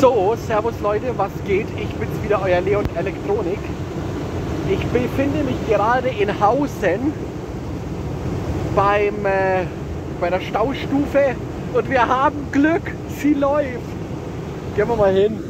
So, Servus Leute, was geht? Ich bin's wieder, euer Leon Elektronik. Ich befinde mich gerade in Hausen beim, äh, bei der Staustufe und wir haben Glück, sie läuft. Gehen wir mal hin.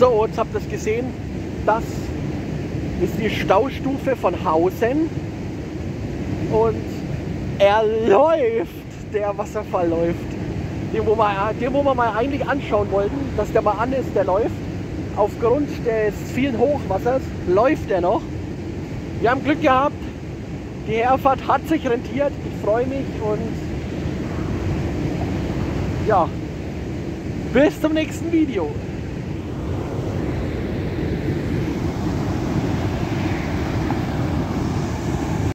So, jetzt habt ihr es gesehen. Das ist die Staustufe von Hausen. Und er läuft, der Wasserfall läuft. Den wo, wir, den, wo wir mal eigentlich anschauen wollten, dass der mal an ist, der läuft. Aufgrund des vielen Hochwassers läuft er noch. Wir haben Glück gehabt. Die Herfahrt hat sich rentiert. Ich freue mich und ja, bis zum nächsten Video.